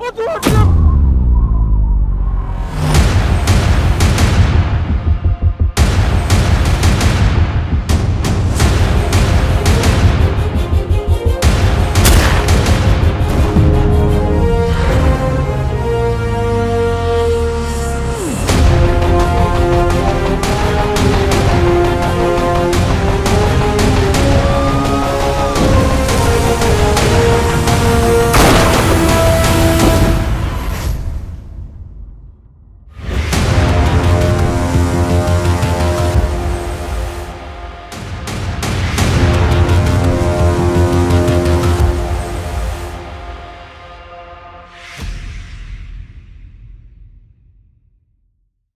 Outro, outro!